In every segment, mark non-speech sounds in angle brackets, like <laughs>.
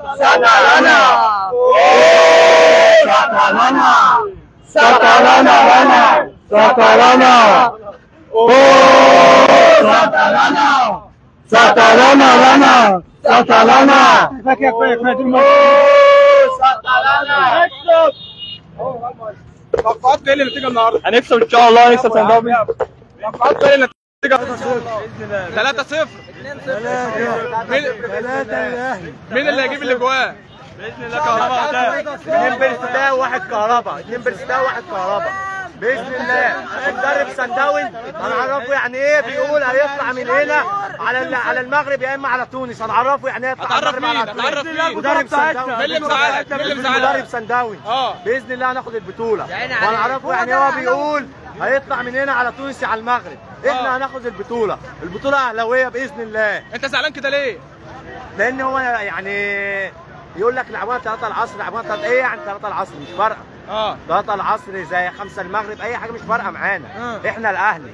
سطلنا سطلنا سطلنا لنا سطلنا سطلنا سطلنا لنا سطلنا كفايه كفايه كفايه سطلنا توقعات إيه اللي النتيجه النهارده؟ هنكسب ان شاء الله هنكسب سان داونز توقعات إيه النتيجه 3 0 مين مين اللي هيجيب الاجوان؟ بإذن الله كهرباء. اثنين بيرستاء وواحد كهرباء. اثنين بيرستاء وواحد كهرباء. بإذن الله. مدرب سان داونز هنعرفه يعني إيه؟ بيقول هيطلع من هنا على على المغرب يا إما على تونس. هنعرفه يعني إيه يطلع على المغرب مين؟ على تونس. هتعرف مين؟ مدرب سان داونز مين اللي مزعلك؟ مين اللي مزعلك؟ مدرب سان داونز آه. بإذن الله هناخد البطولة. وهنعرفه يعني هو بيقول هيطلع من هنا على تونس على المغرب. إحنا آه. هناخد البطولة. البطولة أهلاوية بإذن الله. أنت زعلان كده ليه؟ لأن هو يعني يقول لك لعبونا 3 العصر لعبونا 3 إيه يعني 3 العصر؟ مش فارقة. آه. 3 العصر زي 5 المغرب أي حاجة مش فارقة معانا. آه. إحنا الأهلي.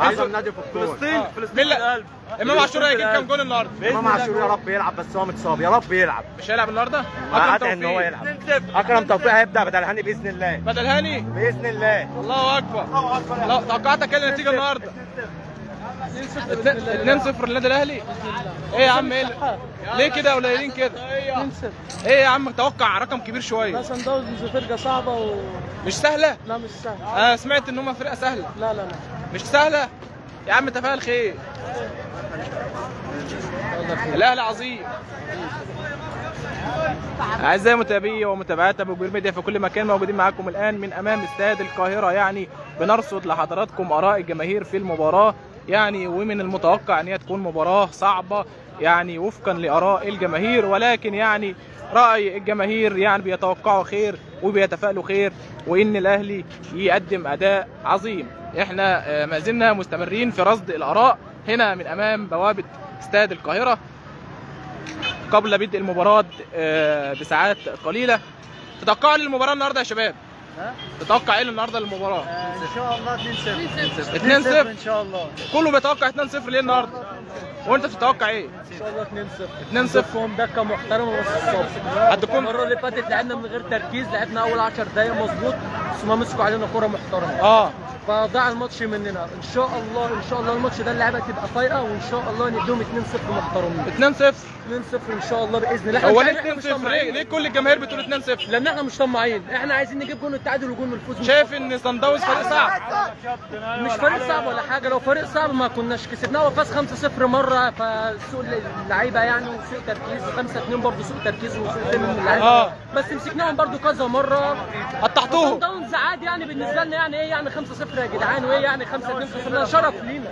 اعظم نادي في الكوره آه. مين اللي إمام عاشور هيجيب كام جون النهارده؟ إمام عاشور يا رب يلعب بس هو متصاب. يا رب يلعب. مش هيلعب النهارده؟ قاعد إن هو يلعب. أكرم توفيق هيبدأ بدل هاني بإذن الله. بدل هاني؟ بإذن الله. الله أكبر. لا توقعاتك إيه النتيجه النهارده؟ 2 0 للنادي الأهلي؟ إيه يا عم إيه ليه كده قليلين كده؟ إيه يا عم توقع رقم كبير شوية. سان داونز فرقة صعبة و... مش سهلة؟ لا مش سهل أنا سمعت إن هم فرقة سهلة. لا لا لا. مش سهلة؟ يا عم تفائل خير. الاهلي عظيم أعزائي متابعي ومتابعات أبو كبير ميديا في كل مكان موجودين معاكم الآن من أمام استاد القاهرة. يعني بنرصد لحضراتكم آراء الجماهير في المباراة. يعني ومن المتوقع إن هي تكون مباراة صعبة. يعني وفقا لآراء الجماهير ولكن يعني رأي الجماهير يعني بيتوقعوا خير وبيتفائلوا خير وإن الأهلي يقدم أداء عظيم. إحنا آه، ما زلنا مستمرين في رصد الآراء هنا من أمام بوابة استاد القاهرة قبل بدء المباراة آه، بساعات قليلة. تتوقع للمباراة النهارده يا شباب؟ تتوقع إيه النهارده للمباراة؟ إن شاء الله 2-0 2-0 إن شاء الله. كله بيتوقع 2-0 ليه النهارده؟ وانت تتوقع إيه؟ إن شاء الله 2-0 2-0 فهم دكه محترمه بس الصبر هتكون المرة اللي فاتت لعبنا من غير تركيز لعبنا أول 10 دقايق مظبوط بس ما مسكوا علينا كوره محترمة. آه. فضاع الماتش مننا. إن شاء الله إن شاء الله الماتش ده اللعيبه تبقى فايقه وإن شاء الله نديهم 2-0 محترمين. 2-0 2-0 إن شاء الله بإذن الله. هو ليه مش 2-0 ليه. ليه كل الجماهير بتقول 2-0 لأن إحنا مش طماعين إحنا عايزين نجيب جون التعادل وجون الفوز. شايف إن صن داونز فريق صعب؟ مش فريق صعب ولا حاجة. لو فريق صعب ما كناش كسبناه هو فاز 5-0 مرة. فسوء اللعيبه يعني وسوء تركيز. 5-2 برضه سوء تركيز وسوء فهم من اللعيبة. آه. بس مسكناهم برضه كذا مرة. قطعتوهم. صن داونز عادي يعني بالنسبة لنا يعني إيه يعني 5-0 يا جدعان وإيه يعني 5-2 خسرنا. شرف لينا.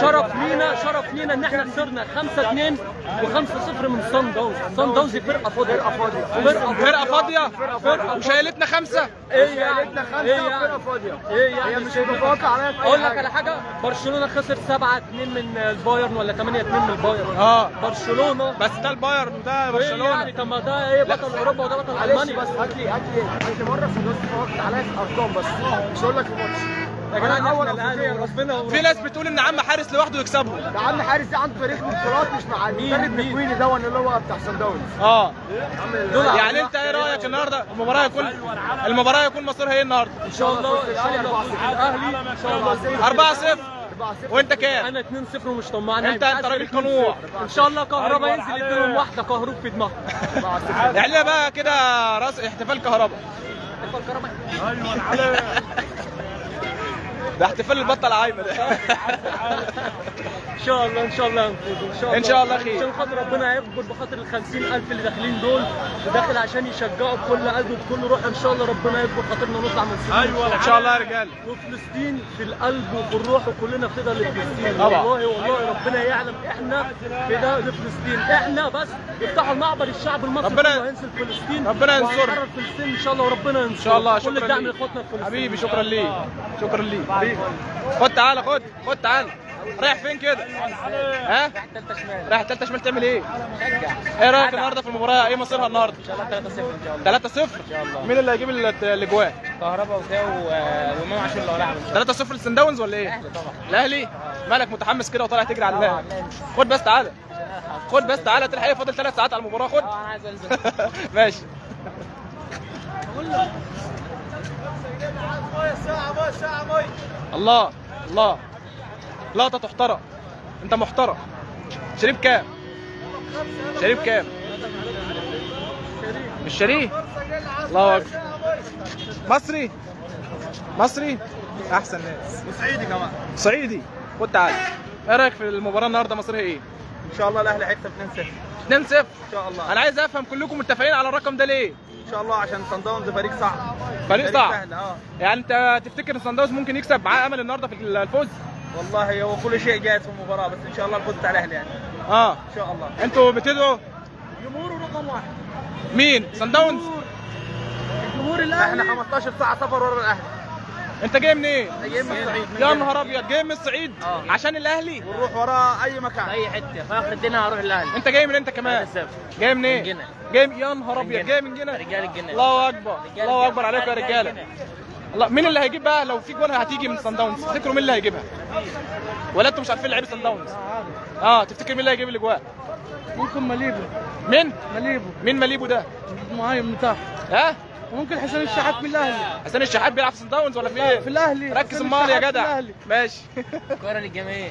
شرف لينا شرف لينا إن إحنا خسرنا 5-2 و5-0 من صن داونز صن داونز فرقة فاضية. فرقة فاضية. فرقة فاضية. فرقة وشايلتنا خمسة. إيه يعني؟ إيه يعني؟ فاضية. إيه يعني؟ مش متوقع عليها أقول لك على حاجة برشلونة خسر 7 2 من البايرن ولا 8 2 من البايرن آه. برشلونة. بس ده البايرن وده إيه يعني؟ برشلونة طب ما ده إيه؟ بطل أوروبا وده بطل ألمانيا. بس هات لي هات لي هات لي مرة في النص اتفرجت عليها في أرقام بس. مش هقول لك الماتش يا جدعان أنا أول إحنا الاهلي وربنا في ناس بتقول إن عم حارس لوحده يكسبه. ده عم حارس ده عنده تاريخ بطولات مش مع المدرب مين؟ مكويني ده اللي هو بتاع سان داونز. آه. يعني أنت إيه رأيك النهارده؟ المباراة يكون المباراة يكون مصيرها إيه النهارده؟ إن شاء الله إن شاء الله. الاهلي إن شاء الله. 4 0 وانت كام أنا 2 0 ومش طماعين أنت أنت راجل قنوع إن شاء الله كهربا ينزل يديلهم واحدة كهروب في دماغه اعلنا بقى كده راس احتفال كهرباء. <laughs> ده احتفال البطه عايمة ده. إن شاء الله إن شاء الله. هنفوز إن شاء الله. إن شاء الله خير. عشان خاطر ربنا هيكبر بخاطر ال 50000 اللي داخلين دول وداخل عشان يشجعوا بكل قلب وبكل روح. إن شاء الله ربنا يكبر خاطرنا ونطلع من السجن. أيوه إن شاء الله يا رجال. وفلسطين في القلب وفي الروح وكلنا فدا لفلسطين طبعا. والله والله ربنا يعلم إحنا فدا لفلسطين إحنا بس يفتحوا المعبر الشعب المصري ربنا- هينزل فلسطين. ربنا. وهيحرر فلسطين. إن شاء الله وربنا ينصرنا. إن شاء الله. كل شكرا الدعم ليك. لأخواتنا الفلسطينيين حبيبي شكرا ليك. شكرا ليك. خد تعالى خد خد تعالى رايح فين كده؟ ها؟ تالتة شمال رايح تالتة شمال تعمل إيه؟ إيه رأيك النهارده في المباراة؟ إيه مصيرها النهارده؟ إن شاء الله 3 0 إن شاء الله. 3 0 مين اللي هيجيب ال- الأجوان؟ كهربا وتاو وإمام عاشور اللي وراهم 3 0 للسان داونز ولا إيه؟ طبعا. الأهلي؟ مالك متحمس كده وطالع تجري على الاهلي خد بس تعالى خد بس تعالى تلحق فاضل ثلاث ساعات على المباراة خد. أنا عايز أنزل. <laughs> ماشي. <laughs> <laughs> الله الله. لقطه تحترم انت محترم شريف كام؟ شريف كام؟ مش شريف. الله أكبر. مصري. مصري. أحسن ناس. وسعيدي كمان. صعيدي. خد تعالى إيه رأيك في المباراة النهارده مصرية إيه؟ إن شاء الله الأهلي هيكسب 2-0 2 0 إن شاء الله. أنا عايز أفهم كلكم متفقين على الرقم ده ليه؟ شاء الله عشان صن داونز فريق صعب. فريق صعب. سهل آه. يعني انت تفتكر إن صن داونز ممكن يكسب معاه أمل النهارده في الفوز؟ والله هو كل شيء جاهز في المباراة بس إن شاء الله الفوز بتاع الأهلي يعني. آه. إن شاء الله. أنتوا بتدعوا جمهوره رقم واحد. مين؟ صن داونز. الجمهور إحنا 15 ساعة سفر ورا الأهلي. انت جاي منين؟ جايين من الصعيد من يا جنة. نهار أبيض جاي من الصعيد؟ آه. عشان الأهلي؟ ونروح ورا أي مكان. أي حتة في آخر الدنيا هروح الأهلي. انت جاي من انت كمان. جاي منين؟ من جنة. جاي من- يا نهار من أبيض. جاي من جنة. رجال الجنة. الله أكبر الله. أكبر عليكم يا رجال رجالة. الله مين اللي هيجيب بقى؟ لو في جون هتيجي من صن داونز تفتكروا مين اللي هيجيبها؟ ولا أنتوا مش عارفين لعيبة صن داونز آه تفتكر مين اللي هيجيب الاجوان ممكن مليبو مين؟ مليبو مين مليبو ده؟ مهاجم بتاعه ها؟ ممكن حسين الشحات من الأهلي. حسين الشحات بيلعب في صن داونز ولا في إيه في الأهلي. ركز امال يا جدع. ماشي. كورة للجماهير.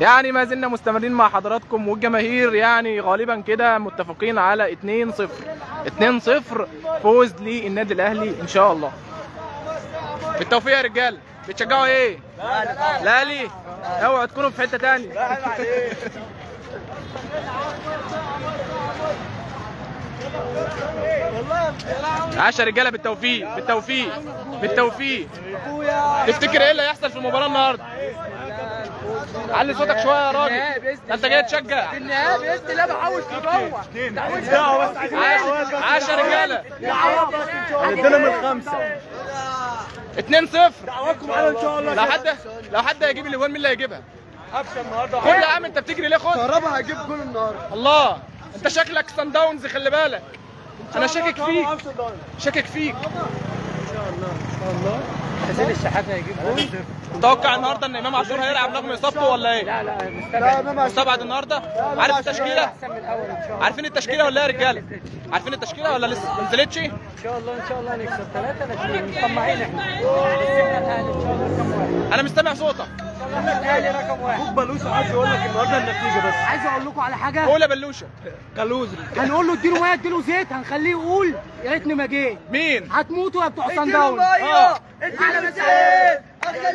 يعني ما زلنا مستمرين مع حضراتكم والجماهير يعني غالبا كده متفقين على 2-0 2-0 فوز للنادي الأهلي إن شاء الله. بالتوفيق يا رجاله بتشجعوا إيه؟ الأهلي. اوعوا تكونوا في حتة تاني <laughs> عاش يا رجالة بالتوفيق بالتوفيق بالتوفيق. تفتكر إيه اللي هيحصل في المباراه النهارده؟ علي صوتك شوية يا راجل. أنت جاي تشجع. النهائي باذن الله بحاول تروح عاش يا رجالة. هندينا من خمسة. 2 0 دعواكم على إن شاء الله. لو حد لو حد هيجيب الاجوان مين اللي هيجيبها؟ أبشر النهارده. يا عم أنت بتجري ليه خد؟ كهربا هيجيب جول النهارده. الله. انت شكلك سان داونز خلي بالك. أنا شاكك فيك. شاكك فيك. حسين الشحات هيجيب جول. تتوقع النهارده إن إمام عاشور هيلعب رغم إصابته ولا إيه؟ لا لا لا مستبعد مستبعد النهارده؟ عارف التشكيلة؟ أحسن من الأول إن شاء الله. عارفين التشكيلة ولا إيه يا رجاله؟ عارفين التشكيلة ولا لسه؟ ما نزلتش؟ إن شاء الله إن شاء الله نكسب ثلاثة ناشئين مطمعين إحنا ان شاء الله أنا مش سامع صوتك. ان شاء الله الاهلي رقم واحد بلوش عايز يقول لك النهارده النتيجة بس. عايز أقول لكم على حاجة؟ قول يا بلوشة. كالوز هنقول له اديله مية اديله زيت هنخليه يقول يا ريتني ما جيت. مين؟ هتموتوا يا بتوع سان داونز آه. إحنا مساء خليه يا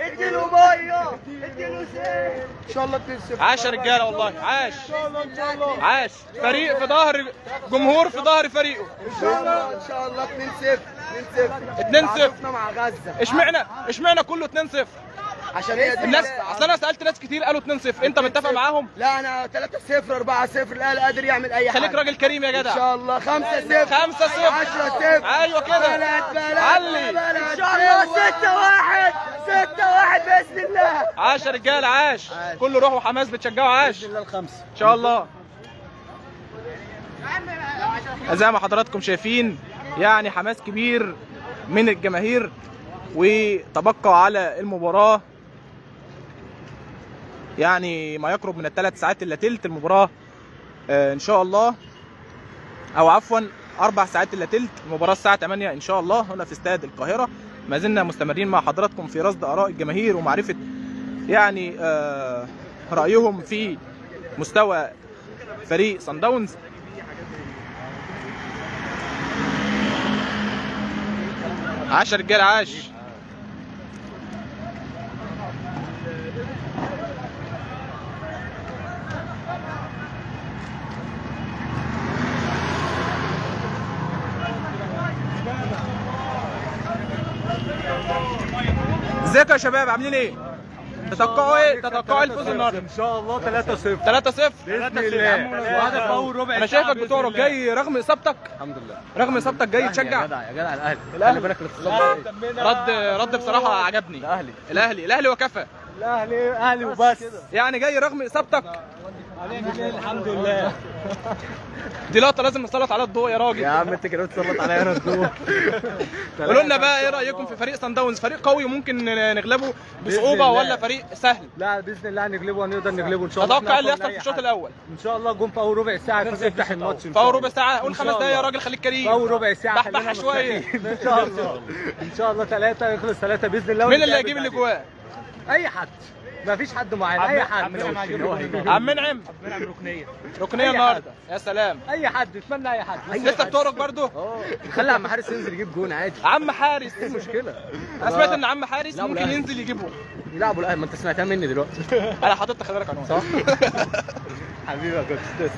اديله ميه اديله ان شاء الله 2 عاش يا رجاله والله عاش. ان شاء الله ان شاء الله عاش. فريق في ظهر جمهور في ظهر فريقه. ان شاء الله إن شاء الله. 2 0 2 0 2-0. مع غزة. اشمعنى اشمعنى كله 2 0 عشان هي دي الناس أصل أنا سألت ناس كتير قالوا 2 0 أنت متفق معاهم؟ لا أنا 3 0 4 0 الاهلي قادر يعمل أي حاجة. خليك راجل كريم يا إن جدع شاء الله. 5 0 5 0 10 0 أيوه كده. بلد بلد علي. بلد إن شاء الله. 6 1 6 1 بإذن الله. عاش يا رجاله عاش. كله روح وحماس بتشجعوا عاش. باذن الله الخمسة. إن شاء الله. زي ما حضراتكم شايفين يعني حماس كبير من الجماهير وتبقى على المباراة. يعني ما يقرب من الثلاث ساعات إلا تلت المباراة آه، إن شاء الله. أو عفوا أربع ساعات إلا تلت المباراة الساعة 8 إن شاء الله هنا في استاد القاهرة. ما زلنا مستمرين مع حضراتكم في رصد آراء الجماهير ومعرفة يعني آه، رأيهم في مستوى فريق صن داونز عاش يا رجاله عاش. ازيكم يا شباب؟ عاملين إيه؟ تتوقعوا إيه؟ تتوقعوا الفوز النهارده؟ إن شاء الله 3 0 3 0 بإذن الله. في اول ربع أنا شايفك بتوع جاي رغم إصابتك؟ الحمد لله. رغم إصابتك جاي تشجع؟ يا جدع الأهلي. الأهلي. خلي بالك رد رد بصراحة عجبني. الأهلي. الأهلي الأهلي وكفى. الأهلي أهلي وبس. يعني جاي رغم إصابتك؟ الحمد لله دي لقطة لازم نسلط عليها الضوء يا راجل يا عم انت كده بتسلط عليا أنا الضوء <laughs> قولوا لنا بقى إيه رأيكم في فريق سان داونز فريق قوي ممكن نغلبه بصعوبة. ولا فريق سهل لا بإذن الله هنغلبه هنقدر نغلبه إن شاء الله أتوقع اللي يحصل في الشوط. الأول إن شاء الله جون في أول ربع ساعة يفتح الماتش في أول. ربع ساعة قول خمس دقايق يا. راجل خليك كريم في أول ربع ساعة خلينا شوية. مرتاحين. <laughs> إن شاء الله إن شاء الله ثلاثة يخلص ثلاثة بإذن الله مين اللي هيجيب بعدين. الاجوان أي حد ما فيش حد معين. أي حد هو هيجيب. عم منعم ركنية. ركنية النهارده يا سلام. أي حد. اتمنى أي حد. لسه بتورك برضو آه خلي عم حارس ينزل يجيب جون عادي. عم حارس. إيه المشكلة أنا سمعت إن عم حارس ممكن. ينزل يجيبه. يلعبوا لا ما أنت سمعتها مني دلوقتي. <laughs> أنا حاطط خلي بالك عنوان صح؟ <laughs> حبيبي يا تسلم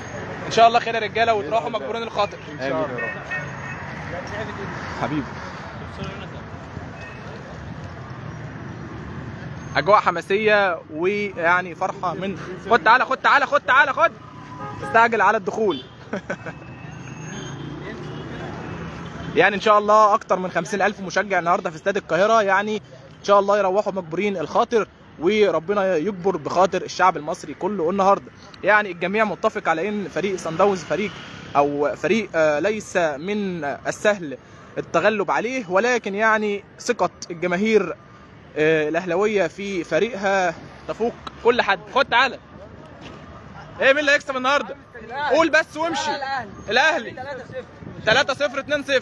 إن شاء الله خير يا رجالة وتروحوا مجبورين الخاطر ان شاء الله حبيبي. أجواء حماسية ويعني فرحة من خد تعالى خد تعالى خد تعالى خد. استعجل على الدخول. <laughs> يعني إن شاء الله أكتر من خمسين ألف مشجع النهارده في استاد القاهرة. يعني إن شاء الله يروحوا مجبورين الخاطر وربنا يجبر بخاطر الشعب المصري كله النهارده. يعني الجميع متفق على إن فريق سان داونز فريق أو فريق آه، ليس من السهل التغلب عليه. ولكن يعني ثقة الجماهير الأهلاوية في فريقها تفوق كل حد. خد تعالى. إيه مين اللي هيكسب النهارده؟ قول بس وامشي. الأهلي. 3 0 2 0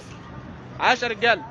10 رجاله